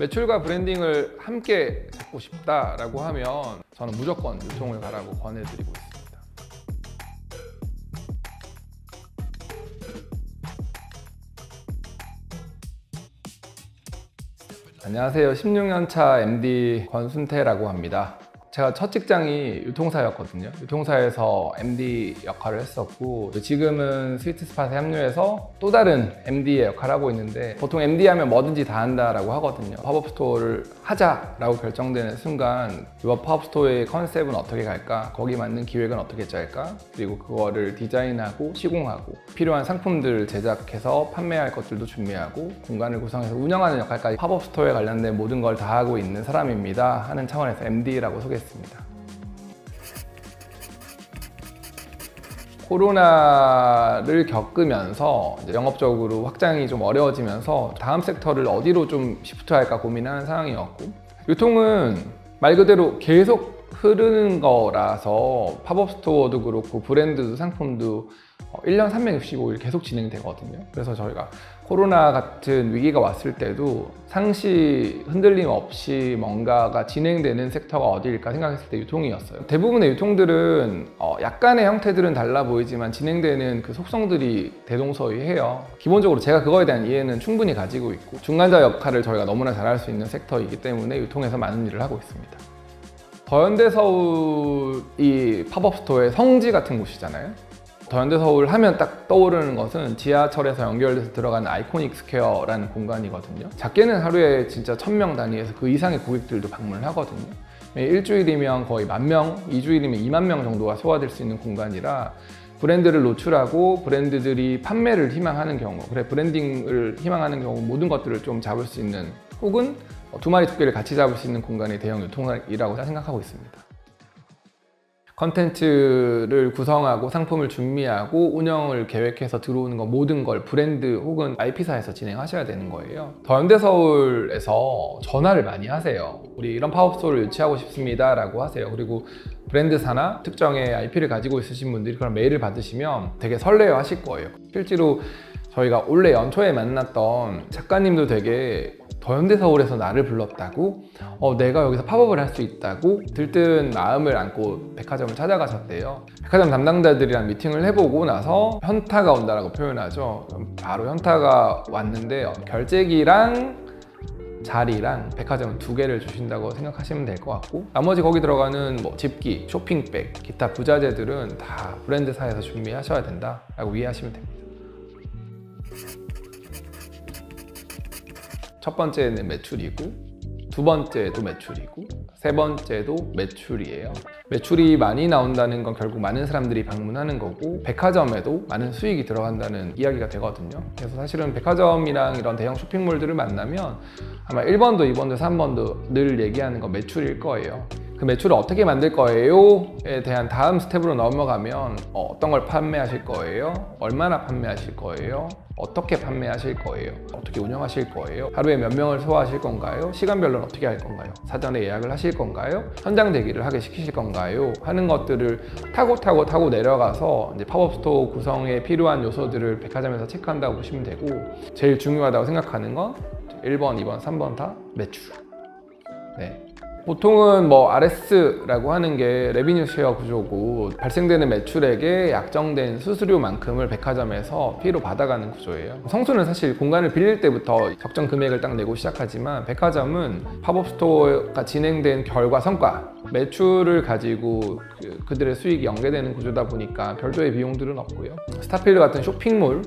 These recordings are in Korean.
매출과 브랜딩을 함께 잡고 싶다라고 하면 저는 무조건 유통을 가라고 권해드리고 있습니다. 안녕하세요. 16년차 MD 권순태라고 합니다. 제가 첫 직장이 유통사였거든요. 유통사에서 MD 역할을 했었고 지금은 스위트스팟에 합류해서 또 다른 MD의 역할을 하고 있는데 보통 MD 하면 뭐든지 다 한다라고 하거든요. 팝업 스토어를 하자라고 결정되는 순간 이 팝업 스토어의 컨셉은 어떻게 갈까? 거기 맞는 기획은 어떻게 짤까? 그리고 그거를 디자인하고 시공하고 필요한 상품들을 제작해서 판매할 것들도 준비하고 공간을 구성해서 운영하는 역할까지 팝업 스토어에 관련된 모든 걸 다 하고 있는 사람입니다 하는 차원에서 MD라고 소개 했습니다. 코로나를 겪으면서 영업적으로 확장이 좀 어려워지면서 다음 섹터를 어디로 좀 shift 할까 고민하는 상황이었고 유통은 말 그대로 계속 흐르는 거라서 팝업 스토어도 그렇고 브랜드도 상품도 1년 365일 계속 진행되거든요. 그래서 저희가 코로나 같은 위기가 왔을 때도 상시 흔들림 없이 뭔가가 진행되는 섹터가 어디일까 생각했을 때 유통이었어요. 대부분의 유통들은 어 약간의 형태들은 달라 보이지만 진행되는 그 속성들이 대동소이해요. 기본적으로 제가 그거에 대한 이해는 충분히 가지고 있고 중간자 역할을 저희가 너무나 잘할 수 있는 섹터이기 때문에 유통에서 많은 일을 하고 있습니다. 더현대 서울이 팝업 스토어의 성지 같은 곳이잖아요. 더현대 서울 하면 딱 떠오르는 것은 지하철에서 연결돼서 들어가는 아이코닉 스퀘어라는 공간이거든요. 작게는 하루에 진짜 천 명 단위에서 그 이상의 고객들도 방문을 하거든요. 일주일이면 거의 만 명, 이주일이면 2만 명 정도가 소화될 수 있는 공간이라 브랜드를 노출하고 브랜드들이 판매를 희망하는 경우, 그래 브랜딩을 희망하는 경우 모든 것들을 좀 잡을 수 있는 혹은 두 마리 토끼를 같이 잡을 수 있는 공간이 대형 유통이라고 생각하고 있습니다. 컨텐츠를 구성하고 상품을 준비하고 운영을 계획해서 들어오는 거 모든 걸 브랜드 혹은 IP사에서 진행하셔야 되는 거예요. 더 현대서울에서 전화를 많이 하세요. 우리 이런 팝업스토어를 유치하고 싶습니다 라고 하세요. 그리고 브랜드사나 특정의 IP를 가지고 있으신 분들이 그런 메일을 받으시면 되게 설레어 하실 거예요. 실제로 저희가 올해 연초에 만났던 작가님도 되게 더현대 서울에서 나를 불렀다고 어, 내가 여기서 팝업을 할 수 있다고 들뜬 마음을 안고 백화점을 찾아가셨대요. 백화점 담당자들이랑 미팅을 해보고 나서 현타가 온다라고 표현하죠. 바로 현타가 왔는데 어, 결제기랑 자리랑 백화점 두 개를 주신다고 생각하시면 될 것 같고 나머지 거기 들어가는 뭐 집기, 쇼핑백, 기타 부자재들은 다 브랜드사에서 준비하셔야 된다라고 이해하시면 됩니다 첫 번째는 매출이고 두 번째도 매출이고 세 번째도 매출이에요. 매출이 많이 나온다는 건 결국 많은 사람들이 방문하는 거고 백화점에도 많은 수익이 들어간다는 이야기가 되거든요. 그래서 사실은 백화점이랑 이런 대형 쇼핑몰들을 만나면 아마 1번도 2번도 3번도 늘 얘기하는 건 매출일 거예요 그 매출을 어떻게 만들 거예요?에 대한 다음 스텝으로 넘어가면 어떤 걸 판매하실 거예요? 얼마나 판매하실 거예요? 어떻게 판매하실 거예요? 어떻게 운영하실 거예요? 하루에 몇 명을 소화하실 건가요? 시간별로는 어떻게 할 건가요? 사전에 예약을 하실 건가요? 현장 대기를 하게 시키실 건가요? 하는 것들을 타고 타고 타고 내려가서 이제 팝업 스토어 구성에 필요한 요소들을 백화점에서 체크한다고 보시면 되고 제일 중요하다고 생각하는 건 1번, 2번, 3번 다 매출. 네. 보통은 뭐 RS라고 하는 게 revenue share 구조고 발생되는 매출액에 약정된 수수료만큼을 백화점에서 fee로 받아가는 구조예요. 성수는 사실 공간을 빌릴 때부터 적정 금액을 딱 내고 시작하지만 백화점은 팝업 스토어가 진행된 결과 성과 매출을 가지고 그, 들의 수익이 연계되는 구조다 보니까 별도의 비용들은 없고요. 스타필드 같은 쇼핑몰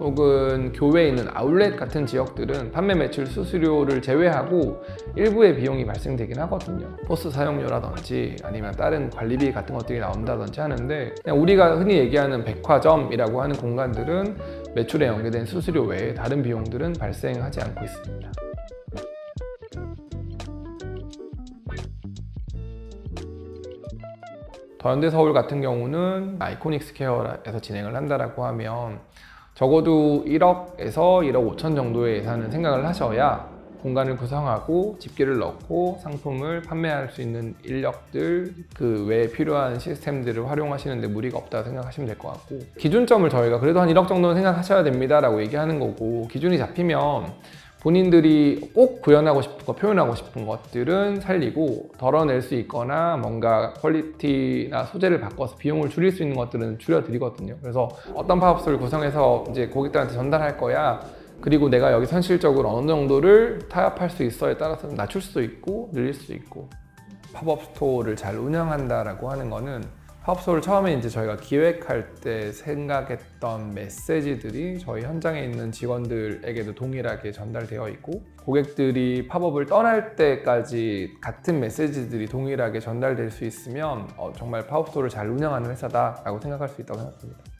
혹은 교외에 있는 아울렛 같은 지역들은 판매 매출 수수료를 제외하고 일부의 비용이 발생되긴 하거든요. 포스 사용료라든지 아니면 다른 관리비 같은 것들이 나온다든지 하는데 우리가 흔히 얘기하는 백화점이라고 하는 공간들은 매출에 연계된 수수료 외에 다른 비용들은 발생하지 않고 있습니다. 더현대 서울 같은 경우는 아이코닉 스퀘어에서 진행을 한다라고 하면 적어도 1억에서 1억 5천 정도의 예산을 생각을 하셔야 공간을 구성하고 집기를 넣고 상품을 판매할 수 있는 인력들 그 외에 필요한 시스템들을 활용하시는데 무리가 없다고 생각하시면 될 것 같고 기준점을 저희가 그래도 한 1억 정도는 생각하셔야 됩니다 라고 얘기하는 거고 기준이 잡히면 본인들이 꼭 구현하고 싶은 거, 표현하고 싶은 것들은 살리고 덜어낼 수 있거나 뭔가 퀄리티나 소재를 바꿔서 비용을 줄일 수 있는 것들은 줄여드리거든요. 그래서 어떤 팝업 스토어를 구성해서 이제 고객들한테 전달할 거야. 그리고 내가 여기 현실적으로 어느 정도를 타협할 수 있어에 따라서 낮출 수도 있고 늘릴 수도 있고 팝업 스토어를 잘 운영한다라고 하는 거는 스토어를 처음에 이제 저희가 기획할 때 생각했던 메시지들이 저희 현장에 있는 직원들에게도 동일하게 전달되어 있고 고객들이 팝업을 떠날 때까지 같은 메시지들이 동일하게 전달될 수 있으면 어, 정말 팝업 스토어를 잘 운영하는 회사다라고 생각할 수 있다고 생각합니다.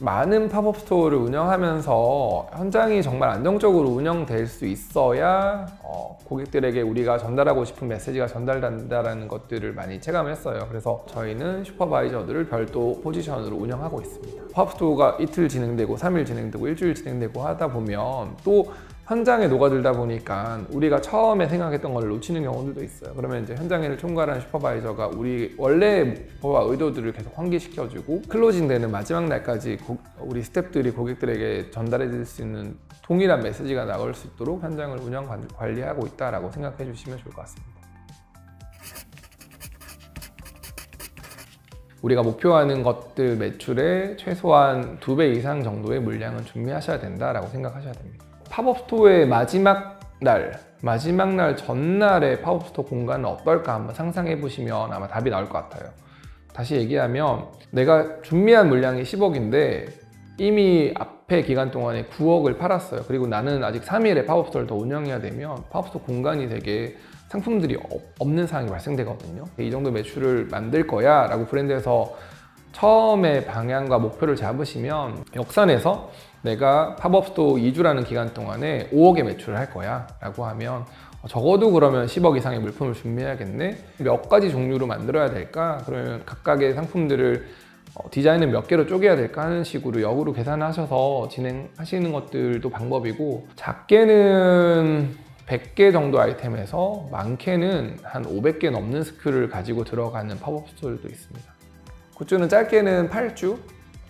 많은 팝업 스토어를 운영하면서 현장이 정말 안정적으로 운영될 수 있어야 어, 고객들에게 우리가 전달하고 싶은 메시지가 전달된다는 것들을 많이 체감했어요. 그래서 저희는 슈퍼바이저들을 별도 포지션으로 운영하고 있습니다. 팝업 스토어가 이틀 진행되고 3일 진행되고 일주일 진행되고 하다 보면 또 현장에 녹아들다 보니까 우리가 처음에 생각했던 걸 놓치는 경우들도 있어요. 그러면 이제 현장을 총괄하는 슈퍼바이저가 우리 원래 목표와 의도들을 계속 환기시켜주고 클로징되는 마지막 날까지 고, 우리 스탭들이 고객들에게 전달해 줄 수 있는 동일한 메시지가 나올 수 있도록 현장을 운영 관리하고 있다라고 생각해 주시면 좋을 것 같습니다. 우리가 목표하는 것들 매출의 최소한 두 배 이상 정도의 물량은 준비하셔야 된다라고 생각하셔야 됩니다. 팝업 스토어의 마지막 날, 마지막 날 전날의 팝업 스토어 공간은 어떨까 한번 상상해 보시면 아마 답이 나올 것 같아요. 다시 얘기하면 내가 준비한 물량이 10억인데 이미 앞에 기간 동안에 9억을 팔았어요. 그리고 나는 아직 3일에 팝업 스토어를 더 운영해야 되면 팝업 스토어 공간이 되게 상품들이 없는 상황이 발생되거든요. 이 정도 매출을 만들 거야 라고 브랜드에서 처음에 방향과 목표를 잡으시면 역산해서 내가 팝업스토어 2주라는 기간 동안에 5억의 매출을 할 거야 라고 하면 적어도 그러면 10억 이상의 물품을 준비해야겠네? 몇 가지 종류로 만들어야 될까? 그러면 각각의 상품들을 어, 디자인을 몇 개로 쪼개야 될까? 하는 식으로 역으로 계산하셔서 진행하시는 것들도 방법이고 작게는 100개 정도 아이템에서 많게는 한 500개 넘는 SKU를 가지고 들어가는 팝업 스토어도 있습니다 굿즈는 짧게는 8주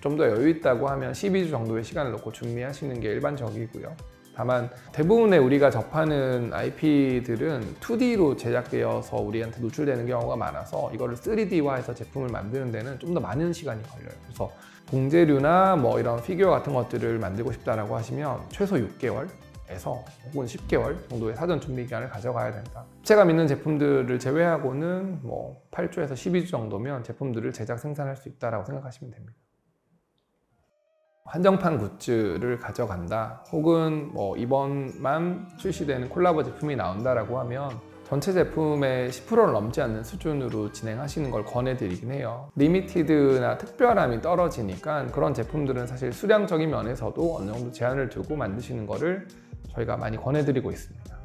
좀 더 여유 있다고 하면 12주 정도의 시간을 놓고 준비하시는 게 일반적이고요. 다만 대부분의 우리가 접하는 IP들은 2D로 제작되어서 우리한테 노출되는 경우가 많아서 이거를 3D화해서 제품을 만드는 데는 좀 더 많은 시간이 걸려요. 그래서 봉제류나 뭐 이런 피규어 같은 것들을 만들고 싶다라고 하시면 최소 6개월 에서 혹은 10개월 정도의 사전 준비 기간을 가져가야 된다. 입체감 있는 제품들을 제외하고는 뭐 8주에서 12주 정도면 제품들을 제작 생산할 수 있다라고 생각하시면 됩니다. 한정판 굿즈를 가져간다 혹은 뭐 이번만 출시되는 콜라보 제품이 나온다라고 하면 전체 제품의 10%를 넘지 않는 수준으로 진행하시는 걸 권해드리긴 해요. limited나 특별함이 떨어지니까 그런 제품들은 사실 수량적인 면에서도 어느 정도 제한을 두고 만드시는 거를 저희가 많이 권해드리고 있습니다.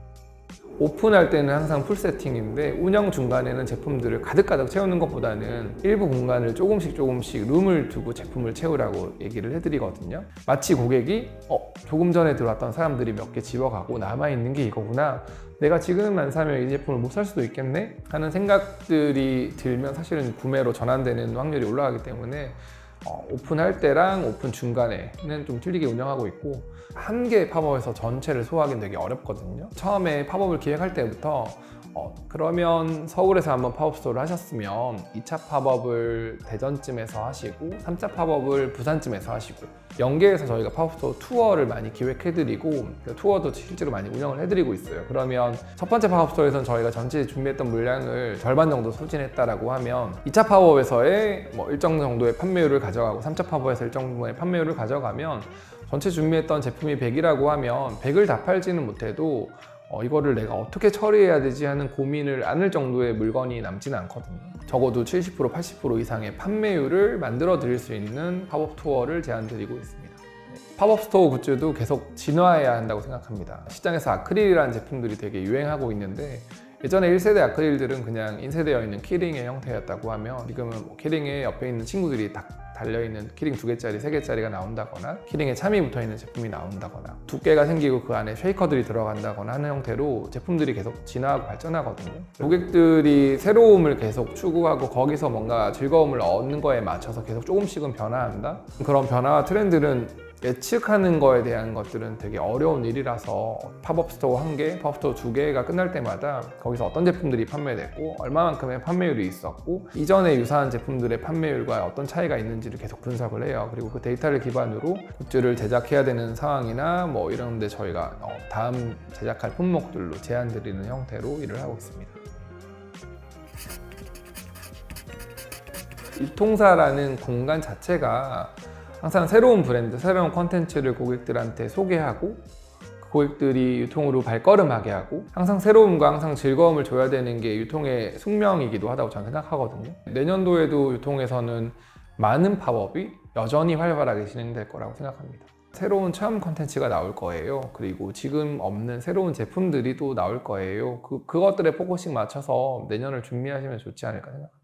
오픈할 때는 항상 full 세팅인데 운영 중간에는 제품들을 가득가득 채우는 것보다는 일부 공간을 조금씩 조금씩 룸을 두고 제품을 채우라고 얘기를 해드리거든요. 마치 고객이 어, 조금 전에 들어왔던 사람들이 몇 개 집어가고 남아있는 게 이거구나. 내가 지금 안 사면 이 제품을 못 살 수도 있겠네? 하는 생각들이 들면 사실은 구매로 전환되는 확률이 올라가기 때문에 어, 오픈할 때랑 오픈 중간에는 좀 틀리게 운영하고 있고 한 개의 팝업에서 전체를 소화하기는 되게 어렵거든요. 처음에 팝업을 기획할 때부터 어, 그러면 서울에서 한번 팝업 스토어를 하셨으면 2차 팝업을 대전쯤에서 하시고 3차 팝업을 부산쯤에서 하시고 연계해서 저희가 스토어 투어를 많이 기획해드리고 그 투어도 실제로 많이 운영을 해드리고 있어요. 그러면 첫 번째 스토어에서는 저희가 전체 준비했던 물량을 절반 정도 소진했다라고 하면 2차 팝업에서의 뭐 일정 정도의 판매율을 가져가고 3차 팝업에서 일정 정도의 판매율을 가져가면 전체 준비했던 제품이 100이라고 하면 100을 다 팔지는 못해도 어, 이거를 내가 어떻게 처리해야 되지 하는 고민을 안을 정도의 물건이 남지는 않거든요. 적어도 70% 80% 이상의 판매율을 만들어 드릴 수 있는 팝업 투어를 제안 드리고 있습니다. 팝업 스토어 굿즈도 계속 진화해야 한다고 생각합니다. 시장에서 아크릴이라는 제품들이 되게 유행하고 있는데 예전에 1세대 아크릴들은 그냥 인쇄되어 있는 키링의 형태였다고 하면 지금은 뭐 키링의 옆에 있는 친구들이 딱 달려있는 키링 두 개짜리, 세 개짜리가 나온다거나 키링에 참이 붙어있는 제품이 나온다거나 두께가 생기고 그 안에 쉐이커들이 들어간다거나 하는 형태로 제품들이 계속 진화하고 발전하거든요. 고객들이 새로움을 계속 추구하고 거기서 뭔가 즐거움을 얻는 거에 맞춰서 계속 조금씩은 변화한다? 그런 변화와 트렌드는 예측하는 거에 대한 것들은 되게 어려운 일이라서 팝업 스토어 한 개, 팝업 스토어 두 개가 끝날 때마다 거기서 어떤 제품들이 판매됐고 얼마만큼의 판매율이 있었고 이전에 유사한 제품들의 판매율과 어떤 차이가 있는지를 계속 분석을 해요. 그리고 그 데이터를 기반으로 굿즈를 제작해야 되는 상황이나 뭐 이런 데 저희가 어, 다음 제작할 품목들로 제안 드리는 형태로 일을 하고 있습니다. 유통사라는 공간 자체가 항상 새로운 브랜드, 새로운 컨텐츠를 고객들한테 소개하고 그 고객들이 유통으로 발걸음하게 하고 항상 새로움과 항상 즐거움을 줘야 되는 게 유통의 숙명이기도 하다고 저는 생각하거든요. 내년도에도 유통에서는 많은 팝업이 여전히 활발하게 진행될 거라고 생각합니다. 새로운 체험 컨텐츠가 나올 거예요. 그리고 지금 없는 새로운 제품들이 또 나올 거예요. 그, 그것들에 focusing 맞춰서 내년을 준비하시면 좋지 않을까 생각합니다.